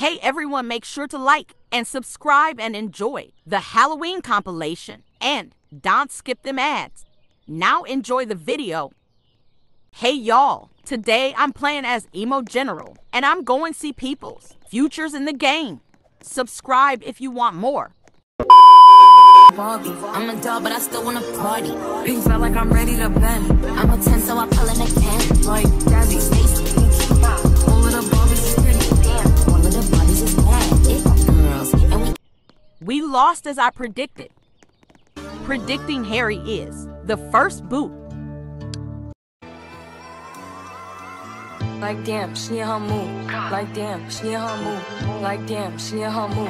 Hey everyone, make sure to like and subscribe and enjoy the Halloween compilation. And don't skip them ads. Now enjoy the video. Hey y'all, today I'm playing as Emo General and I'm going to see people's futures in the game. Subscribe if you want more. I'm a but I still wanna party. Pink felt like I'm ready to bend. I'm a 10, so I. Like We lost as I predicted. Predicting Harry is the first boot. like damn, she in her mood. Like damn, she in her mood. Like damn, she in her mood.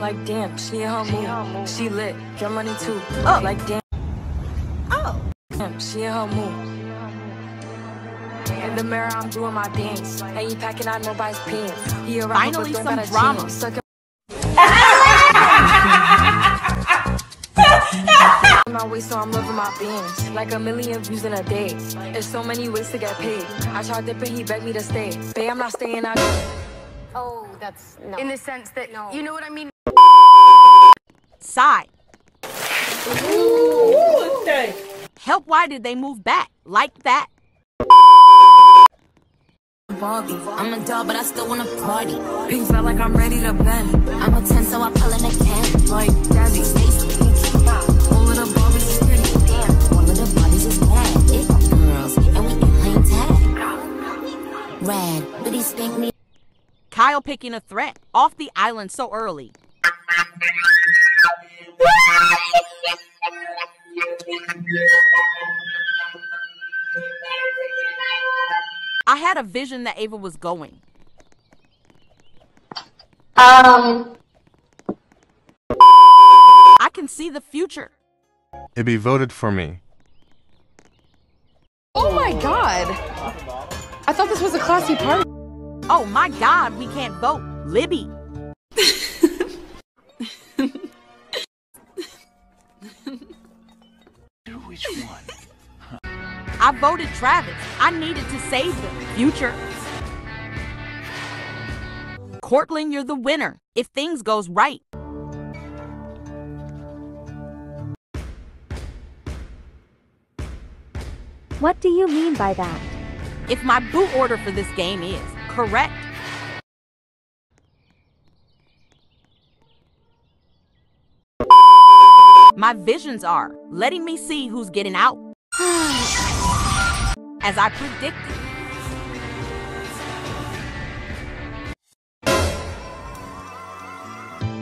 Like damn, she in her mood. She lit, get money too. Oh. Like damn, Oh. damn, she in her mood. In the mirror, I'm doing my dance. Ain't he packing out nobody's pants. He a rapper, Finally, some drama. Suck my waist, so I'm loving my bands. Like a million views in a day. There's so many ways to get paid. I tried dipping, he begged me to stay. Babe, I'm not staying out. Oh, that's no. in the sense that No. you know what I mean. Side. Help, why did they move back like that? Barbie. I'm a doll, but I still wanna party. Pink felt like I'm ready to bend. I'm a 10, so I pull in a can. Like Daddy, Stacy, Pinky. All of the Barbies is pretty. Damn, all of the bodies is bad. It girls, and we ain't playing tag. Rad, but he spanked me. Kyle picking a threat off the island so early. I had a vision that Ava was going. Um, I can see the future. It be voted for me. Oh my god! I thought this was a classy party. Oh my god, we can't vote. Libby. Which one? I voted Travis. I needed to save the future. Cortland, you're the winner if things goes right. What do you mean by that? If my boot order for this game is correct. My visions are letting me see who's getting out. As I predicted.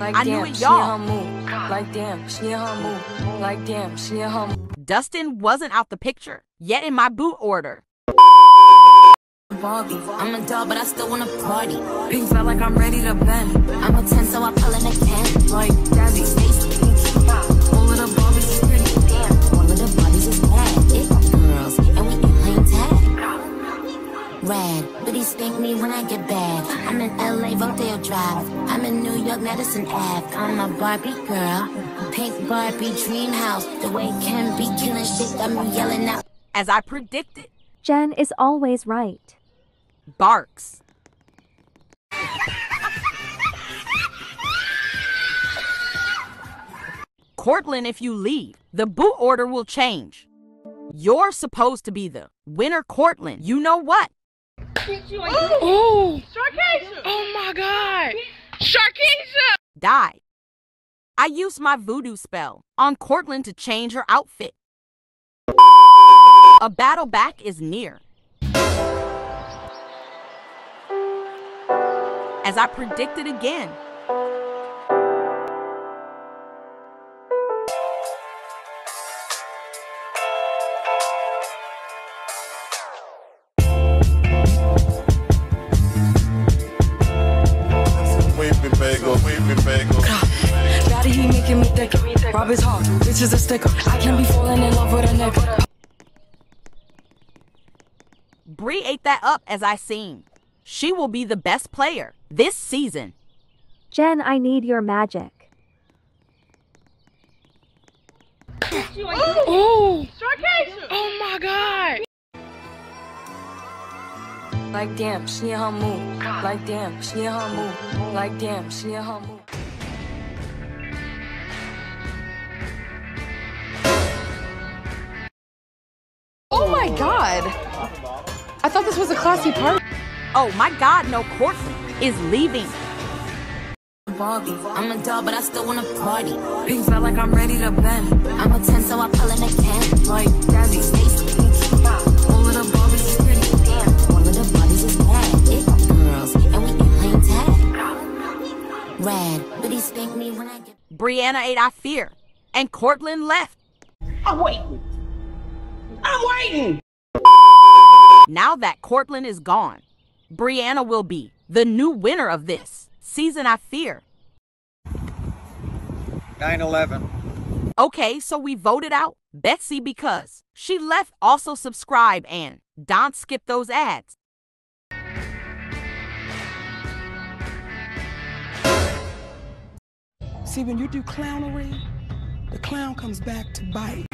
Like I knew damn, it, she in y'all. Like damn, she in her mood. Like damn, she in her mood. Dustin wasn't out the picture, yet in my boot order. Barbie. I'm a dog, but I still wanna party. Pink felt like I'm ready to bend. I'm a 10, so I pull in a can. Like Daddy, Stacy, Pinky. All of the Barbies is pretty. Rad, but he spank me when I get bad. I'm in LA, Rodeo Drive. I'm in New York, Madison Ave. I'm a Barbie girl. Pink Barbie dream house. The way Ken be killing shit got me yelling out. As I predicted. Jen is always right. Barks. Cortland, if you leave, the boot order will change. You're supposed to be the winner, Cortland. You know what? Oh! Oh my god! Sharkeisha! Die. I used my voodoo spell on Cortland to change her outfit. A battle back is near. As I predicted again, Rob his heart, bitch is a sticker. I can't be falling in love with a nigga. Bree ate that up as I seen. She will be the best player this season. Jen, I need your magic. Oh! Oh my god! Like damn, she in her mood. Like damn, she in her mood. Like damn, she in her mood. God. I thought this was a classy party. Oh my god, no, Courtland is leaving. I'm a doll, but I still wanna party. Pink felt like I'm ready to bend. I'm a 10, so I pull in a 10. Like Jazzy, Stacy, All of the Barbies is pretty. Damn, all of the bodies is bad. It girls, and we ain't playing tag. Rad, but he spank me when I get. Brianna ate I fear, and Courtland left. Oh, I'm waiting. I'm waiting. Now that Courtland is gone, Brianna will be the new winner of this season. I fear. 9-11. Okay, so we voted out Betsy because she left. Also subscribe and don't skip those ads. See, when you do clownery, the clown comes back to bite.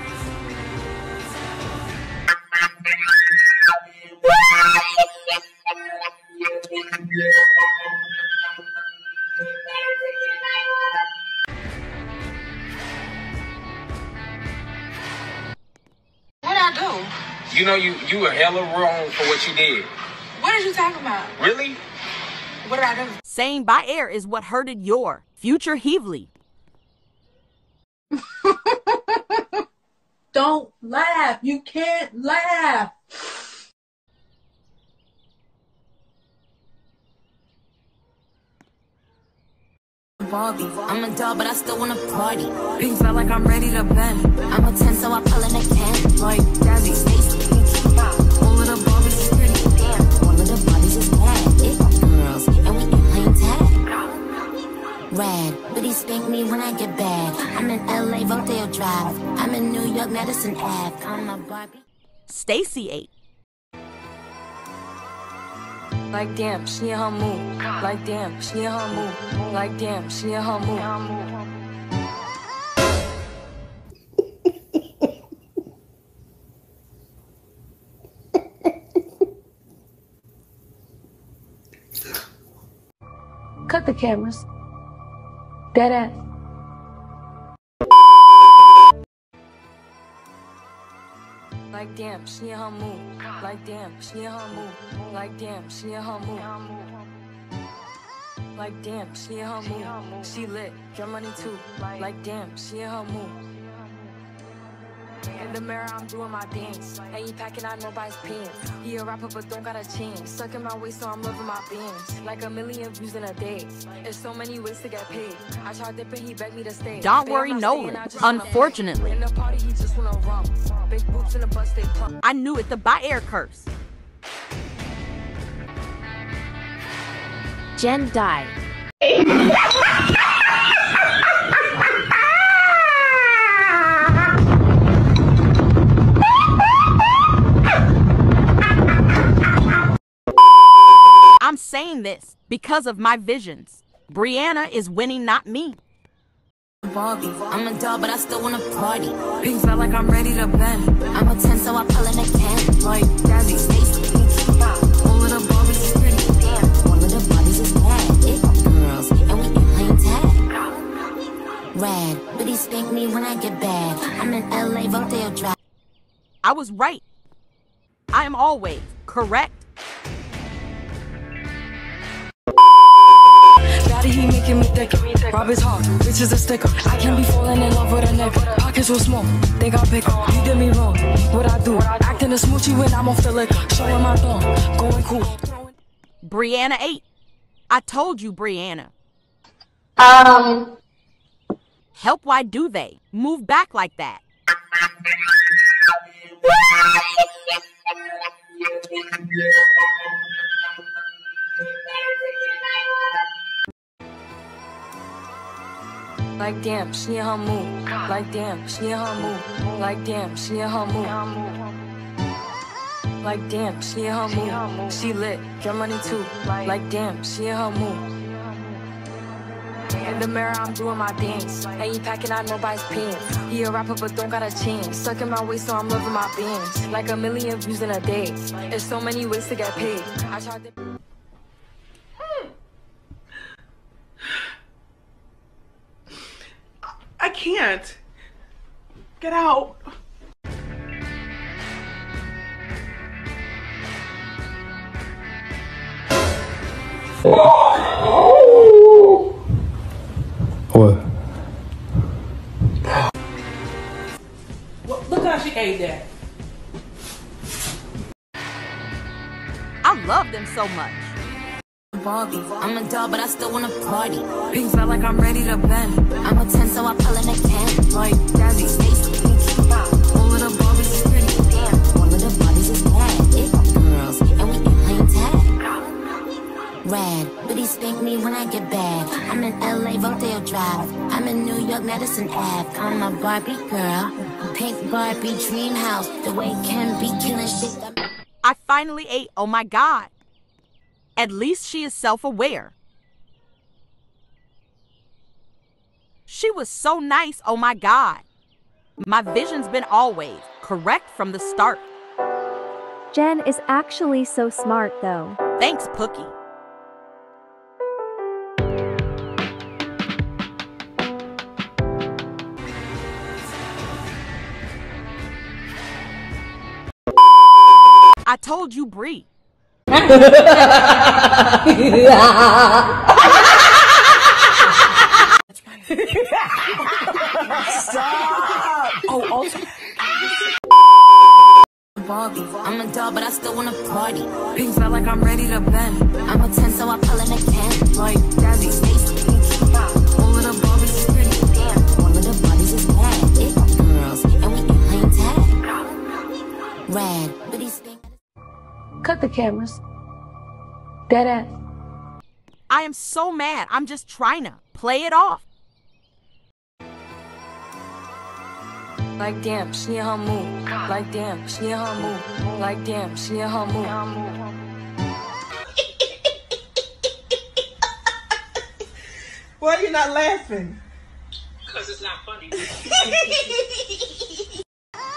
Know you you were hella wrong for what you did. What did you talk about? Really? What did I do? Saying by air is what hurted your future Heavely. Don't laugh. You can't laugh. Barbie. I'm a doll, but I still wanna party. Pink felt like I'm ready to bend. I'm a 10, so I pull in a 10. Like Jazzy, Stacy, Rad, but he spank me when I get bad. I'm in LA, Rodeo Drive. I'm in New York, Madison Ave. I'm a Barbie. Stacy ate. Like damn, she in her mood. Like damn, she in her mood. Like damn, she in her mood. Cut the cameras. Dead. Like damn, she in her mood. Like damn, she in her mood. Like damn, she in her mood. Like damn, she in her mood. She lit, get money too. Like damn, she in her mood. In the mirror, I'm doing my dance. Ain't packing out nobody's pants. He a rapper, but don't got a chance. Sucking my waist, so I'm loving my bands. Like a million views in a day. There's so many ways to get paid. I tried dipping, he begged me to stay. Don't Babe, worry, I'm staying, Nolan. I just wanna play. Unfortunately. In the party, he just wanna. Big boobs in the bus, they plump. I knew it, the by air curse. Jen died. saying this because of my visions. Brianna is winning, not me. Barbie. I'm a doll, but I still wanna party. Pink felt like I'm ready to bend. I'm a 10, so I pull in a 10. Like Stacy, All of the Barbies is pretty. All of the bodies is bad. It girls, and we tag. Rad, but he spank me when I get bad. I'm in LA, Rodeo Drive. I was right. I am always correct. Daddy, he making me thick. Rob is hard, bitch is a sticker. I can't be falling in love with a nigga. Pockets so small, think I'm bigger. You did me wrong. What I do? Acting a smoochie when I'm off the liquor. Showing my thumb, going cool. Brianna ate. I told you, Brianna. Um, Help, why do they? Move back like that. Like damn, she in her mood. Like damn, she in her mood. Like damn, she in her mood. Like damn, she in her mood. She lit, get money too. Like damn, she in her mood. In the mirror, I'm doing my dance. Ain't packing out nobody's pants. He a rapper, but don't got a chance. Sucking my waist, so I'm loving my bands. Like a million views in a day. There's so many ways to get paid. I tried to. I can't. Get out. What? Well, look how she ate that. I love them so much. I'm a doll, but I still wanna party. Pink felt like I'm ready to bend. I'm a 10, so I pull in a 10. Like. All of the Barbies is pretty. Damn, all of the bodies is bad. Girls, and we tag. But he spank me when I get bad. I'm in LA, Rodeo Drive. I'm in New York, Madison Ave. I'm a Barbie girl. Pink Barbie dream house. The way Ken be killing shit. I finally ate, oh my god. At least she is self aware. She was so nice, oh my god. My vision's been always correct from the start. Jen is actually so smart though. Thanks, Pookie. I told you, Bree. Oh, also. I'm a doll, but I still wanna party. Pink felt like I'm ready to bend. I'm a 10, so I pull in a 10. Like. All of the is pretty. Damn, of the bodies is bad. Girls, and we ain't playing tag. But he's cut the cameras. Dead ass. I am so mad. I'm just trying to play it off. Like damn, she in her mood. Like damn, she in her mood. Like damn, she in her mood. Why are you not laughing? Because it's not funny.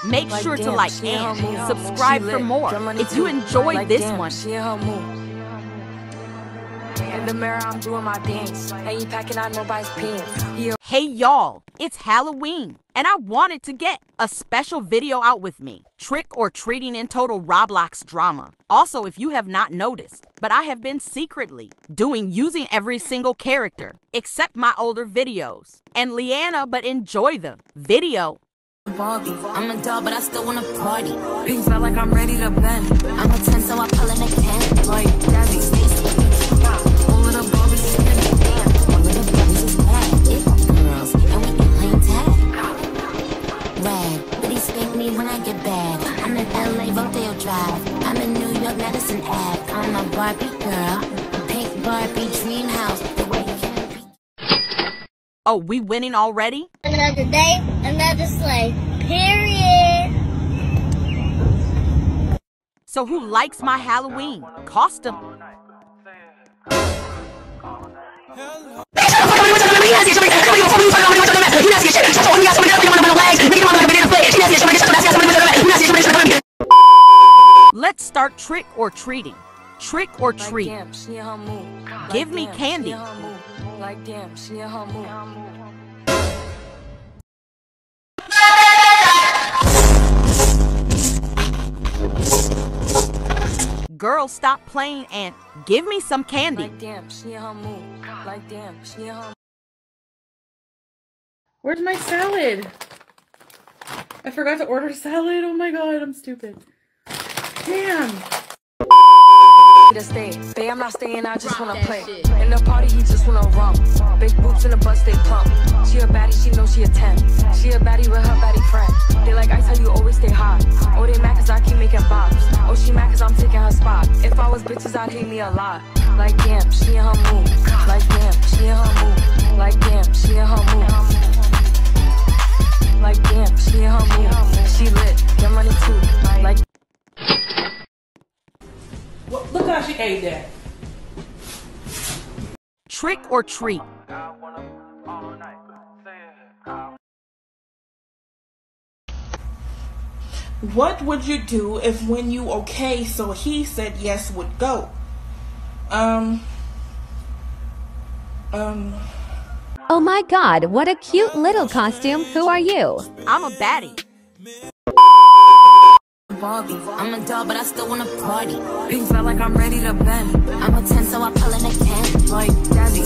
Make Like sure to like she in her and subscribe for more. If you enjoyed Like this damn, one, she in her mood. In the mirror, I'm doing my dance. Ain't you packing out nobody's pants. He Hey y'all, it's Halloween, and I wanted to get a special video out with me. Trick or treating in total Roblox drama. Also, if you have not noticed, but I have been secretly doing using every single character, except my older videos. And Leanna, but enjoy the video. Barbie. I'm a doll, but I still wanna party. Pink felt like I'm ready to bend. I'm a 10, so I pull in a 10. Like Jazzy, me when I get bad. I'm in LA, Rodeo Drive. I'm in New York, Madison Ave. I'm a Barbie girl. Pink Barbie dream house. The way Ken be Oh, we winning already? Another day, another sleigh. Period. So who likes my Halloween costume? Let's start trick or treating. Trick or treat. damn, she in her mood. Give me candy. She in her mood. Like damn, she her mood. Girl, stop playing and give me some candy. Like damn, she in her mood. Like damn, she in her Where's my salad? I forgot to order salad. Oh my god, I'm stupid. Damn. to stay. Babe, I'm not staying, I just wanna play. In the party, he just wanna romp. Big boobs in the butt, stay plump. She a baddie, she know she a 10. She a baddie with her baddie friend. They like I tell you always stay hot. Oh, they mad cause I keep making bops. Oh, she mad cause I'm taking her spot. If I was bitches, I'd hate me a lot. Like damn, she in her mood. Like damn, she in her mood. Like damn, she in her mood. Like damn, she in her mood. She lit. Too. Like. Well, look how she ate that. Trick or treat. What would you do if when you okay so he said yes would go? Um um Oh my god, what a cute little costume. Who are you? I'm a baddie. Barbie. I'm a doll, but I still wanna party. Pink felt like I'm ready to bend. I'm a 10, so I pull in a 10. Like Jazzy,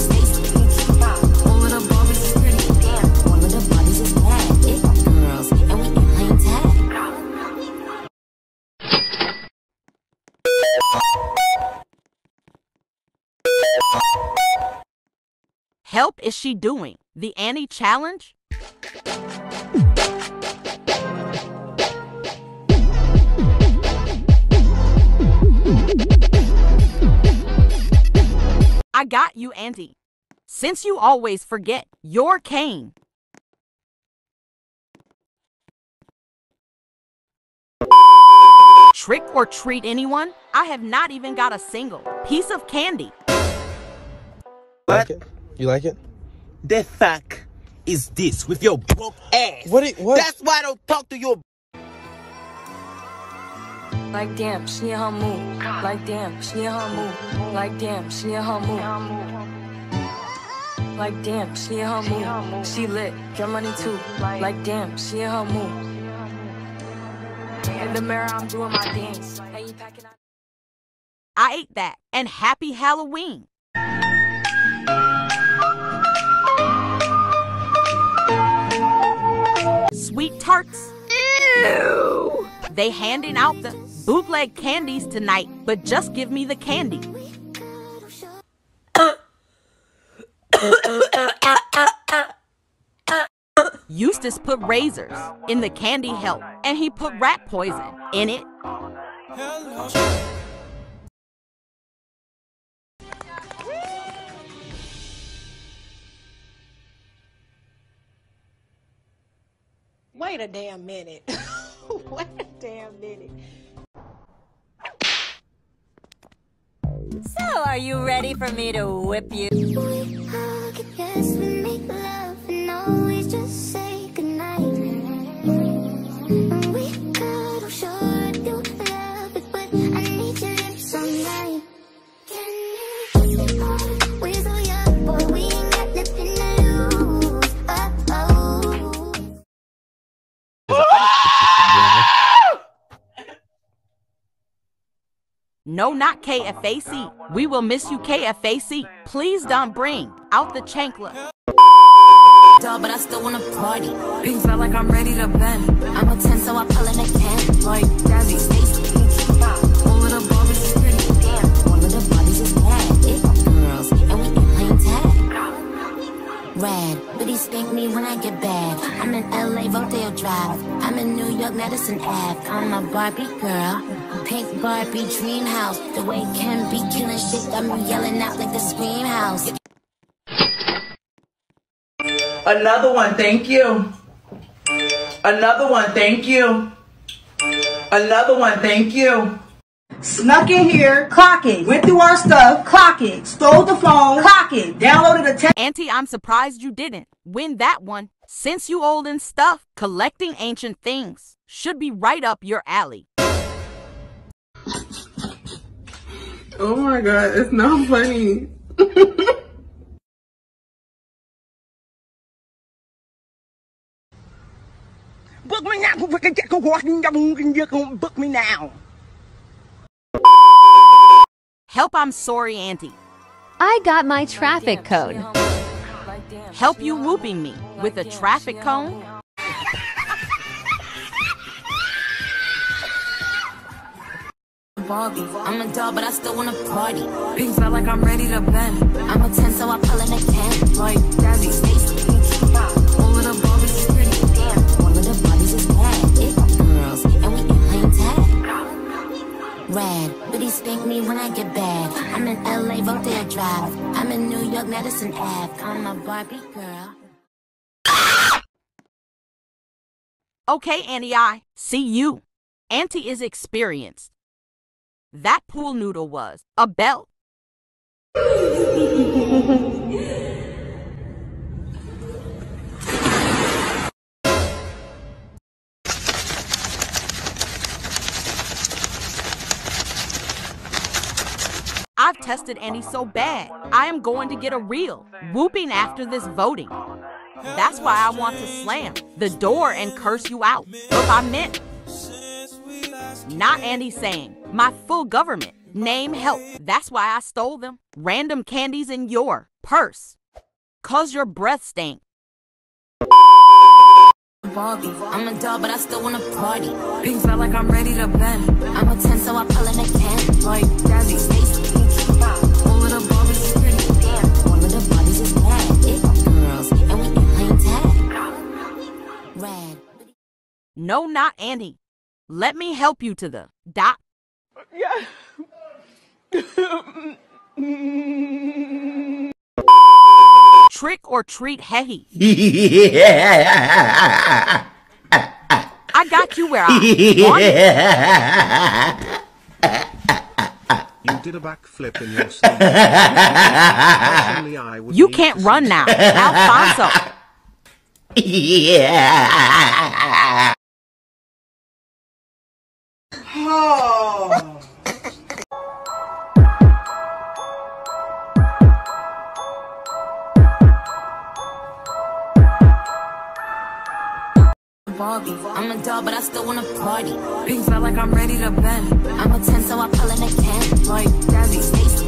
Help is she doing? The Annie challenge? I got you, Auntie. Since you always forget, you're Kane. Trick or treat anyone? I have not even got a single piece of candy. Like it? You like it? The fuck is this with your broke ass? What? It, what? That's why I don't talk to your. Like damn, she in her mood. Like damn, she in her mood. Like damn, she in her mood. Like damn, she in her mood. She lit, get money too. Like damn, she in her mood. In the mirror, I'm doing my dance. Hey, you packing? I ate that. And happy Halloween. Sweet tarts. Ew. They handing out the bootleg candies tonight, but just give me the candy. Eustace put razors in the candy help, and he put rat poison in it. Wait a damn minute. Wait a damn minute. So, are you ready for me to whip you? No, not KFAC. Oh, we will miss you, KFAC. Please don't bring out the chancla. Doll, but I still wanna party. Pink felt like I'm ready to bend. I'm a 10, so I pull in a 10. Like Jazzy, Stacy, Pinky. All of the Barbies is pretty. Damn. All of the bodies is bad. It girls, and we ain't playing tag. Rad, he spank me when I get bad. I'm in LA, Rodeo Drive. I'm in New York, Madison Ave. I'm a Barbie girl. Pink Barbie dream house. The way Ken be killing shit me yelling out like the scream house. Another one, thank you. Another one, thank you. Another one, thank you. Snuck in here, clock it. Went through our stuff, clock it. Stole the phone, clock it. Downloaded a text. Auntie, I'm surprised you didn't win that one. Since you old and stuff, collecting ancient things should be right up your alley. Oh my god, it's not funny. Book me now. Book me now. Help, I'm sorry, Auntie. I got my traffic code. Help you whooping me with a traffic cone? I'm a doll, but I still wanna party. Pink felt like I'm ready to bend. I'm a 10, so I pull in a 10. Like Jazzy, Rad, but he spank me when I get bad. I'm in LA, Rodeo Drive. I'm in New York, Madison Ave. I'm a Barbie girl. Okay, Annie, I see you. Auntie is experienced. That pool noodle was a belt. detested Andy so bad. I am going to get a reel, whooping after this voting. That's why I want to slam the door and curse you out. Look, I meant not Andy saying my full government name help. That's why I stole them. Random candies in your purse. Cause your breath stank. I'm a doll, but I still wanna party. Pink felt like I'm ready to bend. I'm a 10, so I a 10. Like No, not Andy. Let me help you to the dot. Yeah. Trick or treat, hey. yeah. I got you where I want. You did a backflip in your sleep. Personally, I would You can't run now. Alfonso. yeah. I'm a dog, but I still wanna party. Pink felt like I'm ready to bend. I'm a 10, so I pull in a 10. Like Jazzy,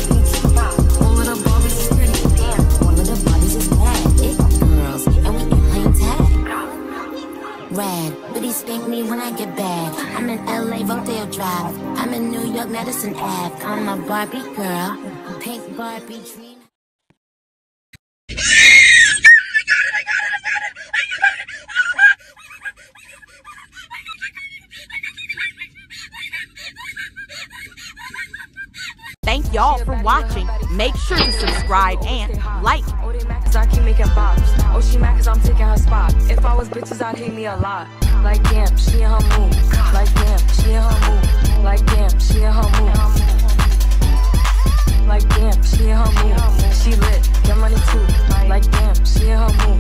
in Drive. I'm in New York, Madison Ave. I'm a Barbie girl. Pink Barbie dream. Thank y'all for watching. Make sure to subscribe and like. Cause I keep making bops. Oh, she mad cause I'm taking her spot. If I was bitches, I'd hate me a lot. Like damn, she in her move. Like damn, she in her move. Like damn, she in her move. Like damn, she in her move. She lit, get money too. Like damn, she in her move.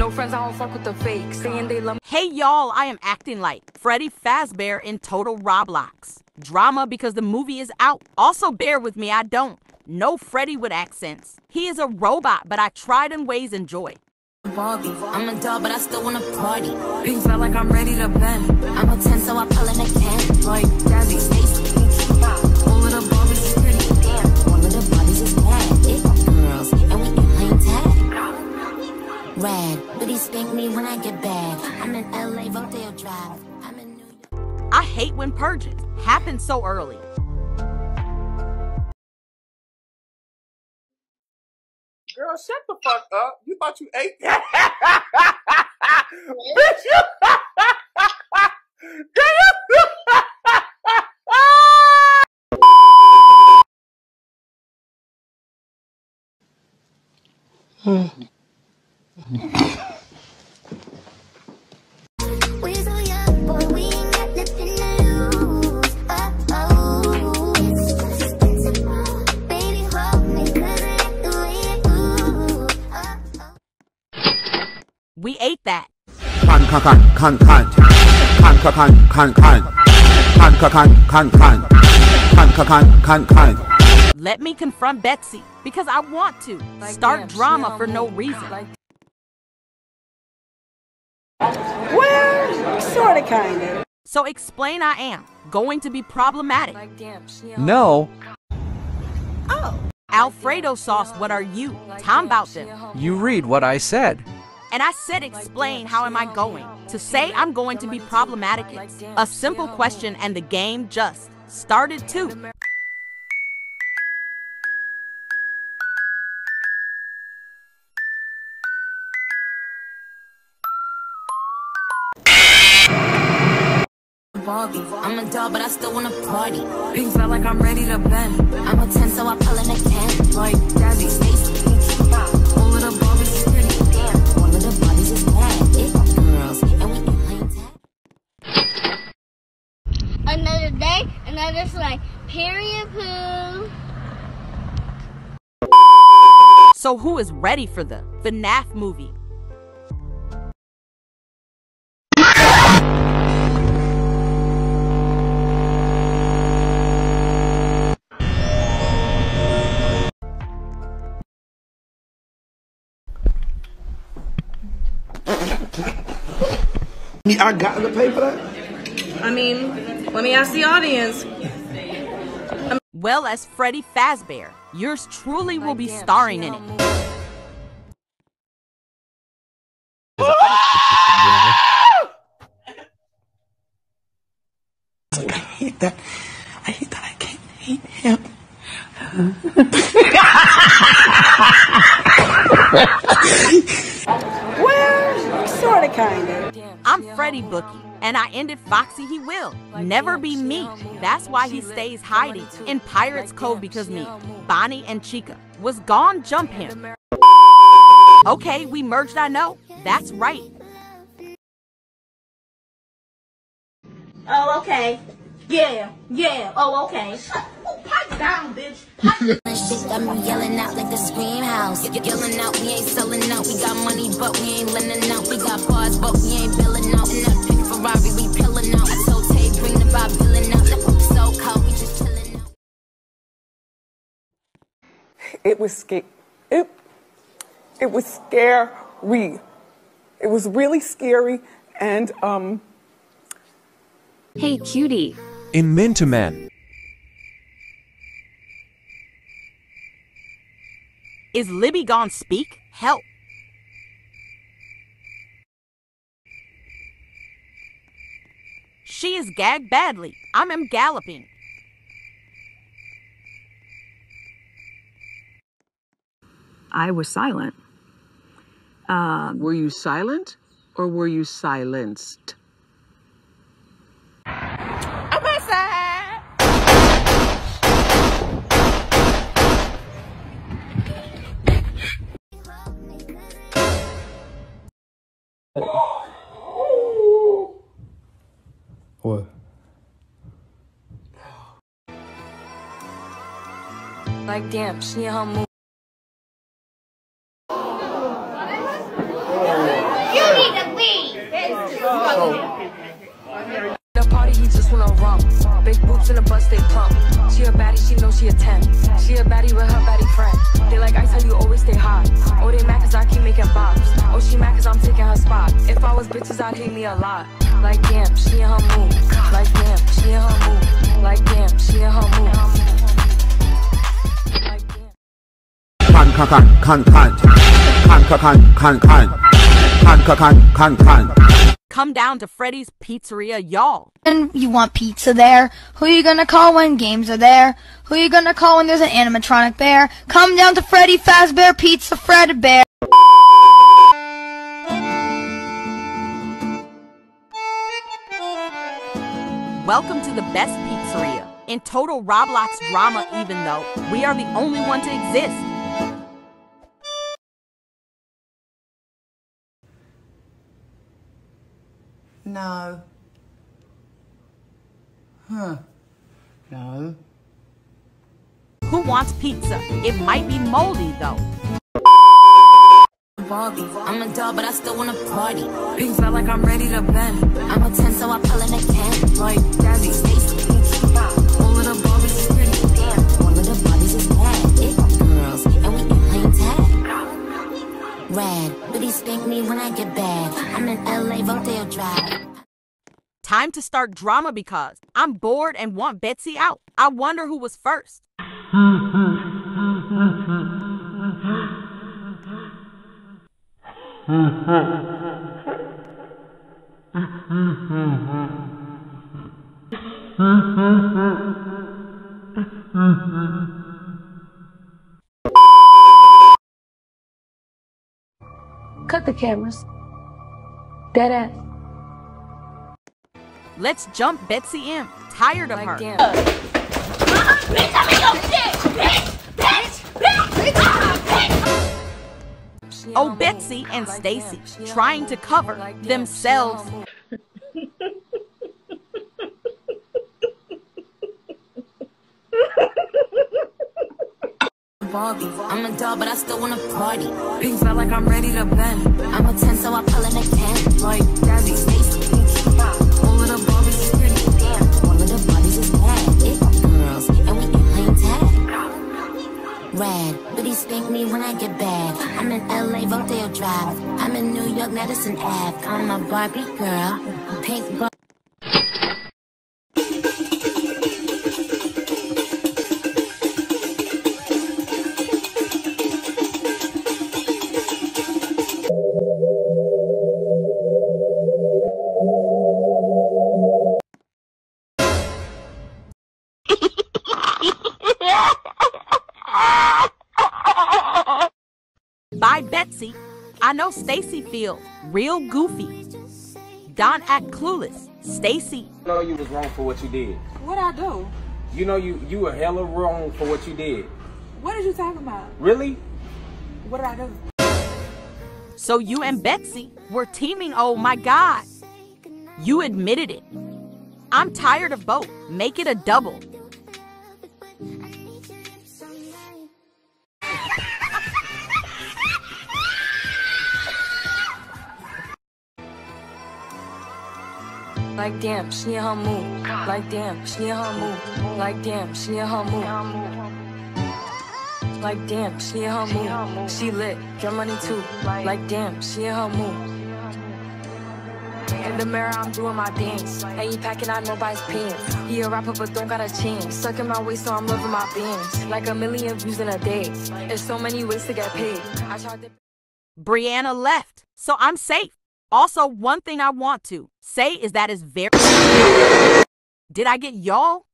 No friends, I don't fuck with the fake. Saying they love Hey y'all, I am acting like Freddy Fazbear in Total Roblox. Drama because the movie is out. Also, bear with me, I don't. No Freddy with accents. He is a robot, but I tried in ways enjoy. Barbie. I'm a doll, but I still wanna party. Pink felt like I'm ready to bend. I'm a 10, so I pull in a 10. Like Jazzy, Stacy, All of the Barbies is pretty. Damn. All of the bodies is bad. It girls, and we ain't playing tag. Rad, but he spank me when I get bad. I'm in LA, Rodeo Drive. I'm in New York. I hate when purges happen so early. Girl, shut the fuck up. You thought you ate that? Bitch, you. Can can can can can can can can can can can can can can can can Let me confront Betsy because I want to. Start drama for no reason. Well, sorta, kinda. So explain I am going to be problematic. No, Oh. Alfredo sauce, what are you? Tom about them. you read what I said. And I said explain how am I going? To say I'm going to be problematic a simple question and the game just started too. I'm a doll, but I still wanna party. Pink felt like I'm ready to bend. I'm a 10, so I a 10. Like just like period poo. So who is ready for the FNAF movie? I got to pay for that? I mean, let me ask the audience. Well as Freddy Fazbear, yours truly will be starring in it. I hate that. I hate that I can't hate him. well, sort of, kind of. I'm Freddy Bookie, and I ended Foxy He Will. Never be me. That's why he stays hiding in Pirates Cove because me, Bonnie and Chica, was gone jump him. Okay, we merged, I know. That's right. Oh, okay. Yeah, yeah. Oh, okay. Pipe down, bitch. Shit got me yelling out like a scream house. Y- Yelling out, we ain't selling out. We got money, but we ain't lending out. We got bars, but we ain't billing out. In that big Ferrari, we pillin' out. I told Tay, bring the vibe, billing out. So cold, we just chillin' out. It was scary. It, it was scary. It was really scary, and um. Hey, cutie. In Mintaman. Is Libby gone speak? Help. She is gagged badly. I am galloping. I was silent. Um, were you silent or were you silenced? What? Like damn, she in her mood. You need to leave. The party, he just wanna romp. Big boobs in the bus, they plump. She a baddie, she know she a 10. She a baddie with her baddie friend. They like I tell you always stay hot. Oh, they mad cause I keep making bops. Spot. If I was bitches, I'd hate me a lot. Like damn, she in her mood. Like damn, she in her mood. Like damn, she in her mood. Can can can can can can can can can can can can can Come down to Freddy's Pizzeria, y'all. And you want pizza there? Who are you gonna call when games are there? Who are you gonna call when there's an animatronic bear? Come down to Freddy Fazbear Pizza Fred Bear. Welcome to the best pizzeria. In total Roblox drama, even though we are the only one to exist. No. Huh. No. Who wants pizza? It might be moldy though. Barbie. I'm a doll, but I still wanna party. Pink felt like I'm ready to bend. I'm a 10, so I pull in a can. Like Daddy. Stacy, All of the Barbies is pretty. Damn, all of the bodies is bad. It girls, and we ain't playing tag. Rad, but he spank me when I get bad. I'm in LA, Rodeo Drive. Time to start drama because I'm bored and want Betsy out. I wonder who was first. Cut the cameras. Dead ass. Let's jump Betsy in. Tired of her. Oh, Betsy and Stacy trying to cover themselves. I'm a but I still wanna party. Pink felt like I'm ready to bend. I'm a 10, so I pull in a 10. Like Daddy. Stacy, All of the Barbies is pretty. Damn, all of the bodies is bad. Girls, and we ain't playing tag. Rad, he spank me when I get back. I'm in LA, Rodeo Drive. I'm in New York, Madison Ave. I'm a Barbie girl, pink bar. Feel real goofy. Don't act clueless. Stacy, You know you was wrong for what you did. What I do? You know you you were hella wrong for what you did. What did you talking about? Really? What did I do? so you and Betsy were teaming. Oh my God. You admitted it. I'm tired of both. Make it a double. Like damn, she in her mood. Like damn, she in her mood. Like damn, she in her mood. Like damn, she in her mood. She lit, get money too. Like damn, she in her mood. In the mirror, I'm doing my dance. Ain't he packing out nobody's pants. He a rapper, but don't got a chance. Sucking my waist, so I'm loving my bands. Like a million views in a day. There's so many ways to get paid. I tried to. Brianna left, so I'm safe. Also, one thing I want to say is that is very. Did I get y'all?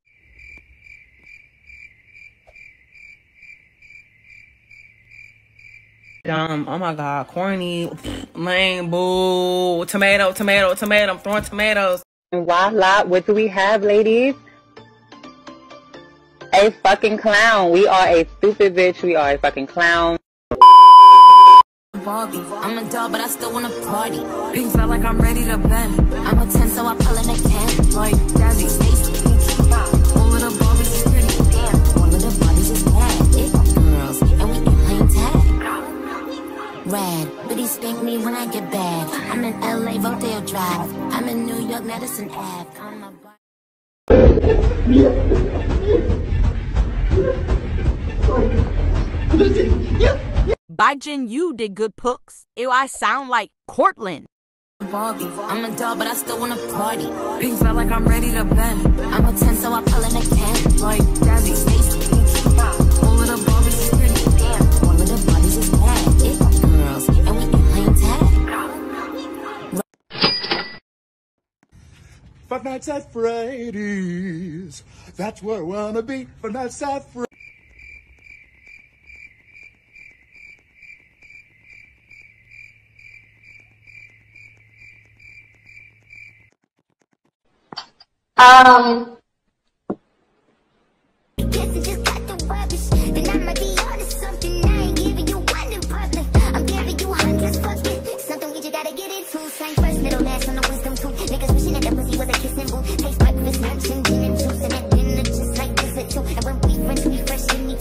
Dumb. Oh my god, corny, lame, boo, tomato, tomato, tomato. I'm throwing tomatoes. Voila, what do we have, ladies? A fucking clown. We are a stupid bitch. We are a fucking clown. Barbie. I'm a doll, but I still wanna party. Pink felt like I'm ready to bend. I'm a 10, so I pull in a 10. Like Daddy, Stacy, All of the Barbies is pretty. Damn. All of the Barbies is bad. It girls, and we ain't playing tag. Rad, but he spank me when I get bad. I'm in LA, Rodeo Drive. I'm in New York, Madison Ave. I'm a Bar- By Jen, you did good pooks. Ew, I sound like Cortland. Barbie. I'm a doll, but I still wanna party. Pink felt like I'm ready to bend. I'm a 10, so I pull in a 10. Like Daddy, Stacy, all of the Barbies is pretty. Damn. All of the bodies is bad. It girls, and we ain't playing tag. Five Nights at Freddy's. That's where I wanna be. Five Nights at Freddy's. Um, Guess you just got the rubbish. Then I'ma be honest, something I ain't giving you one in public. I'm giving you hundreds, fuck it. Something we just gotta get into. Same first, middle, last on the wisdom tooth. Niggas wishing that the pussy was a kissing booth. Taste breakfast, lunch, and gin and juice. And at dinner, just like this at two. And when we friends, we fresh in me Um,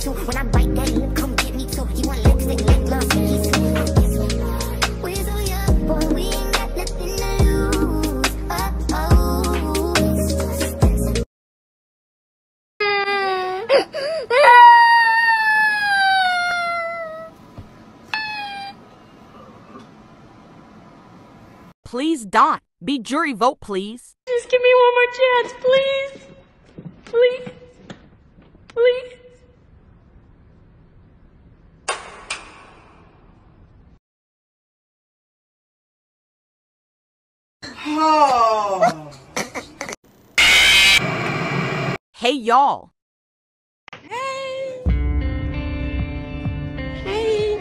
too. When I bite that lip, come get me too. You want lipstick, Please, Don, be jury vote, please. Just give me one more chance, please. Please. Please. Oh. Hey, y'all. Hey. Hey.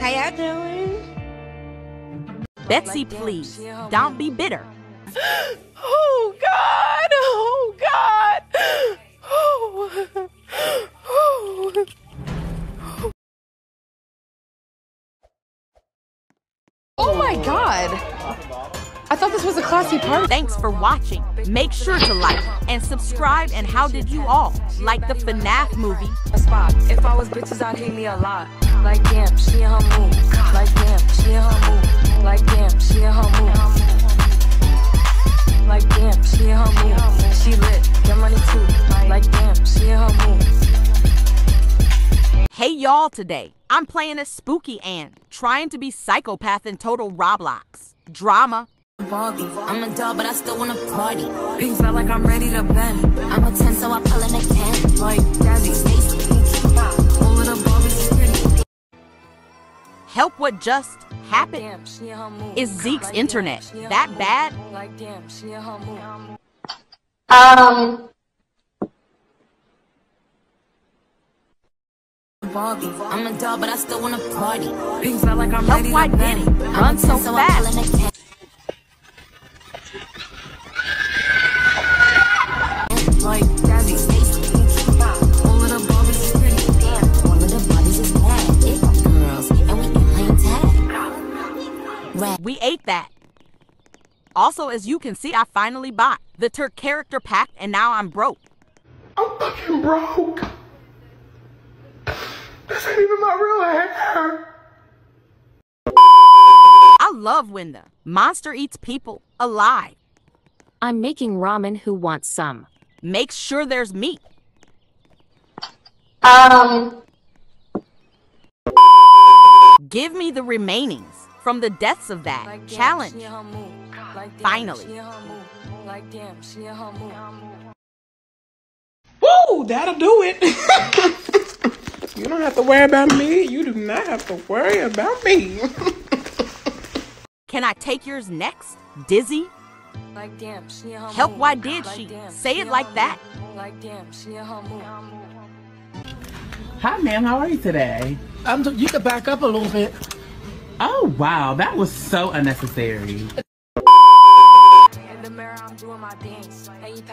How y'all doing? Betsy, please, don't be bitter. Oh God! Oh God! Oh. oh. Oh my god! I thought this was a classy party. Thanks for watching. Make sure to like and subscribe. And how did you all like the FNAF movie? A spot. If I was bitches, I'd hate me a lot. Like damn, she in her mood. Like damn, she in her mood. Like damn, she in her mood. Like damn, she in her mood. She lit, get money too. Like damn, she in her mood. Hey y'all, today I'm playing a Spooky Ann, trying to be psychopath in total Roblox. Drama. Barbie. I'm a doll, but I still wanna party. Pink felt like I'm ready to bend. I'm a 10, so I pull in a 10. Like Jazzy, Stacy, Pinky, All of the Barbies is pretty. Help what just happened. Damn, she her mood. Is Zeke's Like, internet damn, she that bad? Like damn, she her mood. Um, Barbie. I'm a doll, but I still wanna party. Pink felt like I'm Help ready to bend. did he I'm run a so 10, We ate that. Also, as you can see, I finally bought the Turk character pack and now I'm broke. I'm fucking broke. This ain't even my real hair. I love when the monster eats people alive. I'm making ramen who wants some. Make sure there's meat. um, Give me the remainings from the deaths of that Like challenge. she her mood. Like Finally. she in her mood. Like damn, she in her mood. Woo, that'll do it. you don't have to worry about me. You do not have to worry about me. Can I take yours next? Dizzy? Like damn, she in her Help, mood. why did Like she? damn, Say she it like her that. Like damn, she her mood. Hi, ma'am. How are you today? Um, you can back up a little bit. Oh, wow. That was so unnecessary.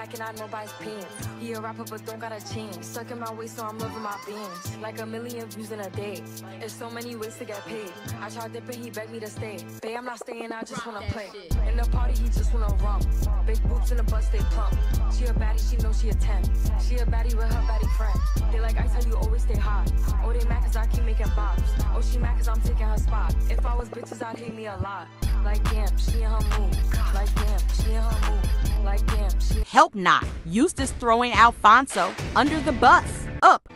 Packing out nobody's pants. He a rapper, but don't got a chance. Stuck in my waist, so I'm loving my bands. Like a million views in a day. There's so many ways to get paid. I tried dipping, he begged me to stay. Babe, I'm not staying, I just wanna play. In the party, he just wanna rump. Big boobs in the bus, they plump. She a baddie, she knows she a 10. She a baddie with her baddie friend. They like, I tell you, always stay hot. Oh, they mad cause I keep making bops. Oh, she mad cause I'm taking her spot. If I was bitches, I'd hate me a lot. Like, damn, she in her mood. Like, damn, she in her mood. Like, damn, she Help not. Eustace throwing Alfonso under the bus. Up.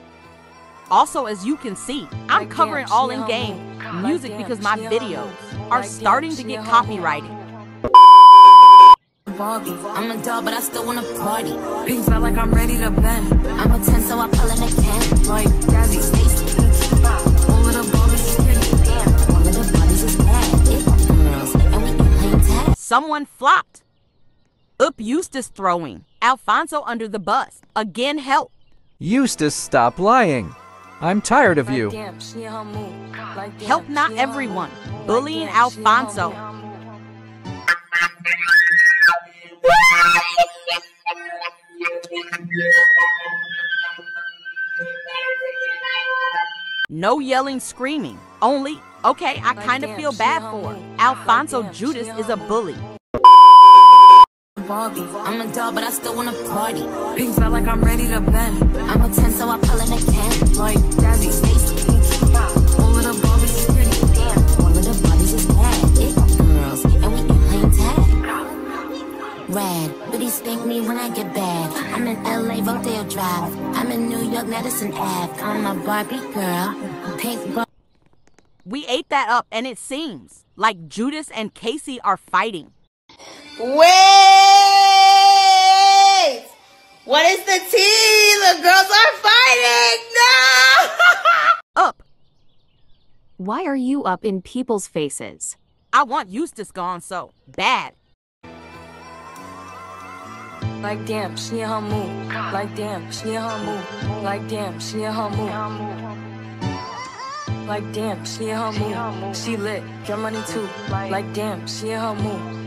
Also, as you can see, I'm Like, covering all in-game move. Music because my videos are starting to get copyrighted. Barbie. I'm a doll, but I still wanna party. Pink felt like I'm ready to bend. I'm a 10, so I pull in a 10. Like Jazzy, Stacy, Pinky, All of the Barbies is pretty. Damn, all of the bodies is bad. It girls, and we can play tag. Someone flopped. Up Eustace throwing. Alfonso under the bus. Again, help. Eustace, stop lying. I'm tired of you. damn, she in her mood. Like, damn, Help not she in her everyone. Bullying damn, she in her Alfonso. No yelling, screaming. Only, okay, I kind of feel bad for her. Alfonso Judas is a bully. Barbie. I'm a doll, but I still wanna party. Pink felt like I'm ready to bend. I'm a 10, so I pull in a 10. Like Jazzy, Stacy, All of the Barbies is pretty. Damn, all of the bodies is bad. Girls, and we can play tag. Red, but he spank me when I get bad. I'm in LA, Rodeo Drive. I'm in New York, Madison Ave. I'm a Barbie girl. Pink Bar- We ate that up, and it seems like Judas and Casey are fighting. Wait! What is the tea? The girls are fighting! No! Up. Why are you up in people's faces? I want Eustace gone so bad. Like damn, she in her mood. Like damn, she in her mood. Like damn, she in her mood. Like damn, she in her mood. She lit, get money too. Like damn, she in her mood.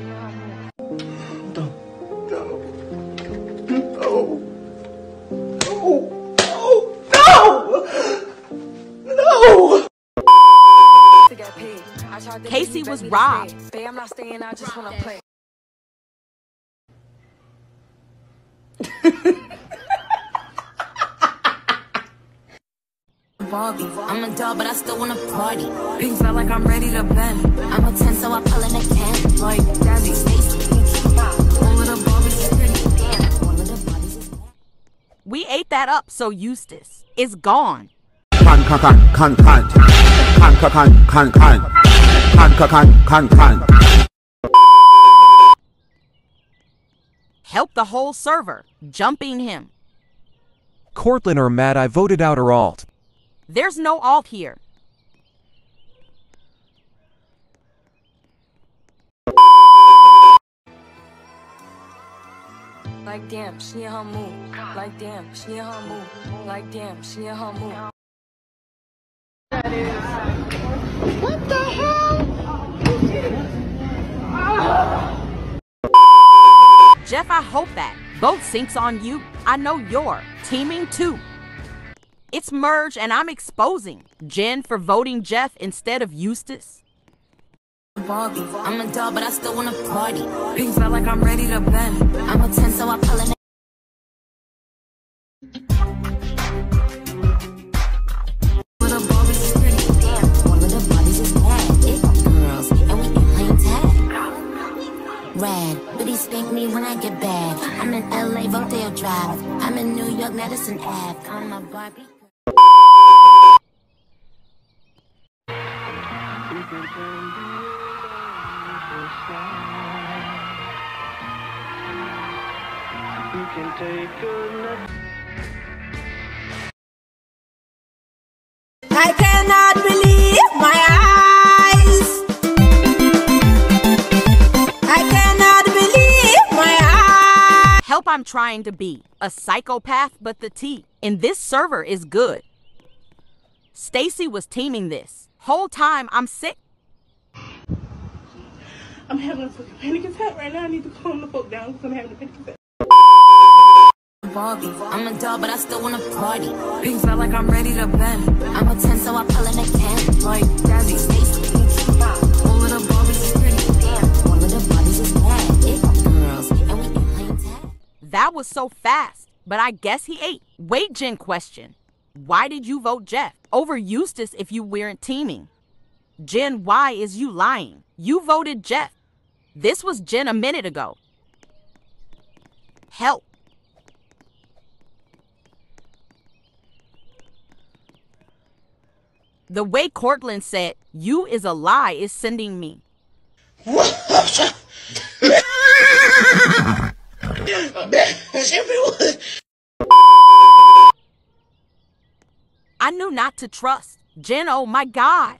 Casey was to robbed. Babe, I'm not staying, I just wanna play. Barbie. I'm a doll, but I still wanna party. Felt like I'm ready to bend. I'm a 10, so I a 10. Like Stacy, We ate that up, so Eustace, is gone. Help the whole server, jumping him. Cortland or Matt, I voted out her alt. There's no alt here. Like damn, she in her mood. Like damn, she in her mood. Like damn, she in her mood. What the hell? Jeff, I hope that. Both sinks on you. I know you're teaming too. It's merge and I'm exposing Jen for voting Jeff instead of Eustace. Barbie. I'm a doll, but I still wanna party. Pink felt like I'm ready to bend. I'm a 10, so I bad. It. Rad, but he spank me when I get bad. I'm in LA, Rodeo Drive. I'm in New York, Madison Ave. I'm a Barbie. Can take a I cannot believe my eyes. I cannot believe my eyes. Help I'm trying to be a psychopath, but the tea in this server is good. Stacy was teaming this. Whole time I'm sick. I'm having a fucking panic attack right now. I need to calm the fuck down because I'm having a panic attack. Barbie. I'm a doll, but I still wanna party. Pink felt like I'm ready to bend. I'm a 10, so I pull in a 10. Like Daddy, Stacy, All of the Barbies is pretty. Damn, all of the Barbies is bad. It girls, and we ain't playing tag. That was so fast, but I guess he ate. Wait, Jen question. Why did you vote Jeff over Eustace if you weren't teaming? Jen, why is you lying? You voted Jeff. This was Jen a minute ago. Help. The way Cortland said, you is a lie is sending me. I knew not to trust. Jen, oh my God.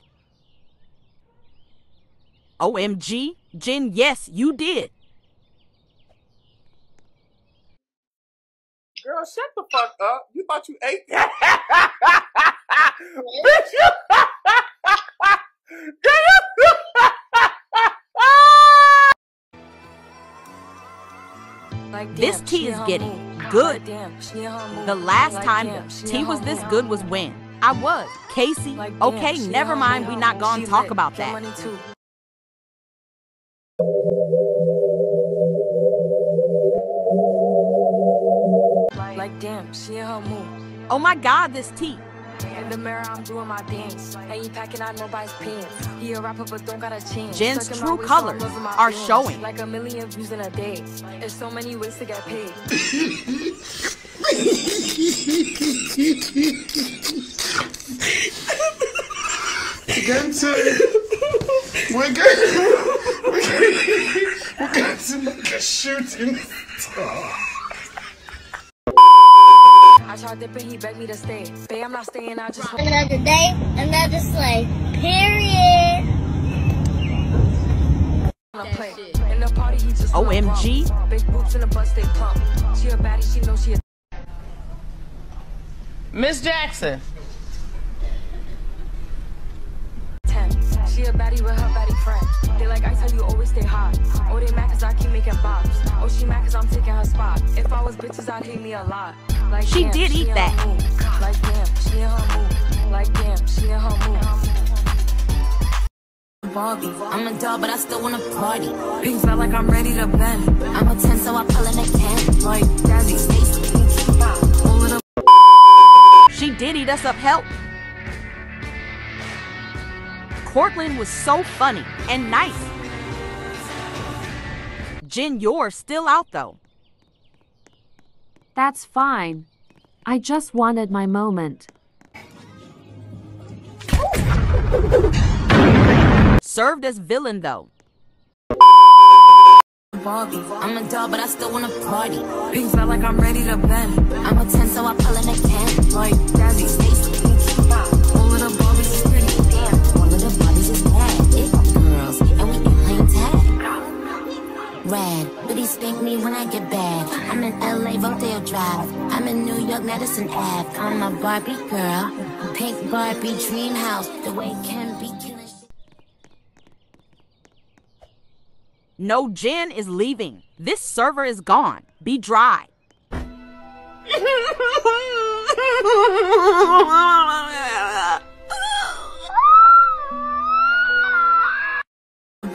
OMG. Jen, yes, you did. Girl, shut the fuck up. You thought you ate that? Bitch, you... Like, this tea is getting good. the last time tea was this good was when I was Casey. okay, never mind. We not gonna talk about that. Money too. Like damn, she in her mood. Oh my God, this tea. In the mirror, I'm doing my dance. Ain't he packing out nobody's pants. He a rapper, but don't got a chance. Jen's Sucking true my waist, so I'm colors are fans. showing. Like a million views in a day. There's so many ways to get paid. Getting to we're getting we're getting we're getting to like a shooting star. I tried dipping, he begged me to stay. Babe, I'm not staying, I just Another day, another slay. Period. play. In the party, he just OMG. Big boobs in the bus, they plump. She a baddie, she know she a Miss Jackson. 10. She a baddie with her baddie friend. They like, I tell you, always stay hot. Oh, they mad cause I keep making bops. Oh, she mad cause I'm taking her spot. If I was bitches, I'd hate me a lot. Like, She damn, did she eat in that. Like, damn, she in her mood. Like, damn, she in her mood. Barbie. I'm a doll, but I still wanna party. Pink felt like I'm ready to bend. I'm a 10, so I pull in a 10. Like Daddy, Stacy, all She did eat us up help. Cortland was so funny and nice. Jin Yor's still out, though. That's fine. I just wanted my moment. Served as villain, though. I'm a dog, but I still wanna party. Big like I'm ready to bend. I'm a 10, so I pull in a can. Like, daddy, Red, but he spank me when I get bad. I'm in LA, Rodeo Drive. I'm in New York, Madison Ave. I'm a Barbie girl. Pink Barbie dream house. The way can be killing. No Jen is leaving. This server is gone. Be dry.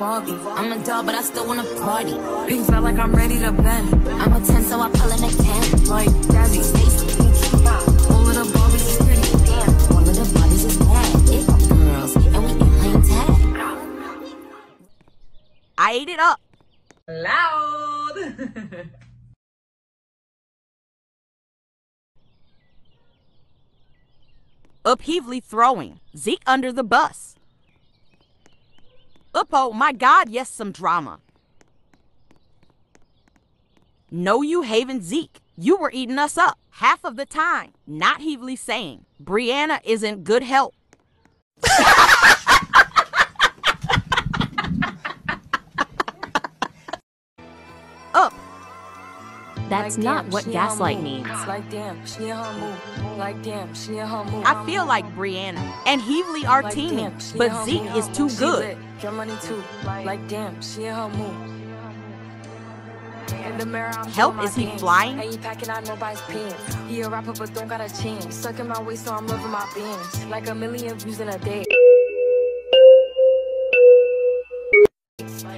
I'm a but I still wanna party. Pink felt like I'm ready to bend. I'm a 10, so I pull in a 10. Like Daddy, Stacy, Pinky. All of the Barbies is pretty. Damn, all of the Barbies is bad. It girls, and we tag. I ate it up. Loud. Up Heavely throwing. Zeke under the bus. Up oh my god, yes, some drama. No, you Haven Zeke. You were eating us up half of the time. Not Heavely saying Brianna isn't good help. That's not what gaslight means. Like damn, she in her move. Like damn, she in her move. I feel like Brianna and Heavely are teaming, but Zeke is too good. lit, Get money too. Like damn, she in her move. In the mirror, I'm Help, is he flying? Ain't packing out nobody's pants. He a rapper, but don't got a chance. Sucking my waist, so I'm loving my bands. Like a million views in a day.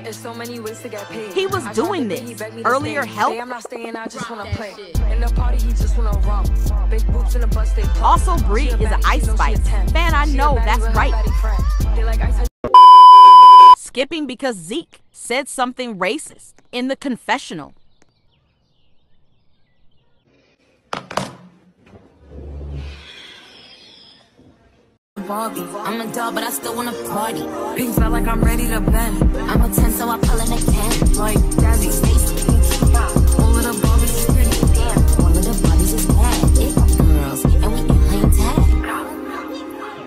There's so many ways to get paid. He was I doing to he this. begged me to Earlier help? Say I'm not staying, I just wanna play. In the party, he just wanna romp. Big boobs in the bus, they pump. Also, Bree is an Ice know she a Spice 10. fan. I She know that's right. baddie friend. They like ice, Skipping because Zeke said something racist in the confessional. Barbie. I'm a doll, but I still wanna party. Pink felt like I'm ready to bend. I'm a 10, so I pull in a 10. Like Daddy, Stacy. All of the Barbies is pretty. Damn, all of the Barbies is bad. It girls, and we ain't playing tag.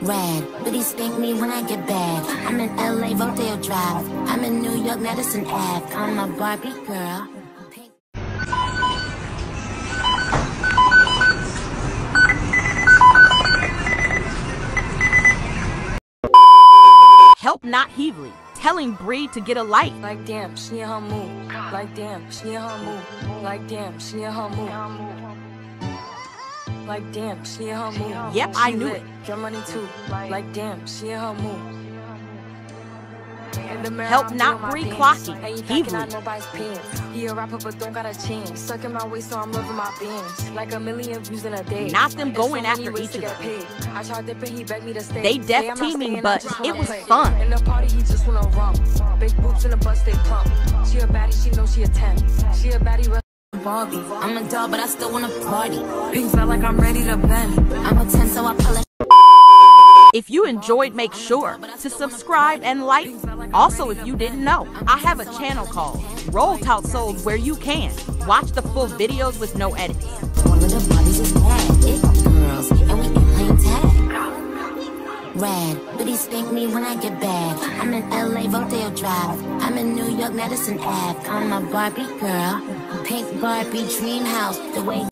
Red, but he spank me when I get bad. I'm in LA, Rodeo Drive. I'm in New York, Madison Ave. I'm a Barbie girl. Help not Heavely, telling Bree to get a light. Like damn, she in her move. Like damn, she in her move. Like damn, she in her move. Like damn, she in her move. Yep, I knew lit, it. Get money too. Like damn, she in her move. Packing not nobody's pants. He a rapper, but don't got a chance. Sucking my waist, so I'm loving my bands. Like a million views in a day. Not them going after each to other. get paid. I tried dipping, he begged me to stay. They I'm teaming, but it was fun. In the party, he just wanna. Big boobs in the bus, they pump. She a baddie, she know she a 10. She a baddie, Barbie. I'm a doll, but I still wanna party. Pink felt like I'm ready to bend. I'm a 10, so I pull in If you enjoyed, make sure to subscribe and like. Also, if you didn't know, I have a channel called Roll Tout Sold where you can watch the full videos with no edits. But he spank me when I get bad. I'm in LA, Rodeo Drive. I'm in New York, Madison Ave. I'm a Barbie girl. Pink Barbie dream house. The way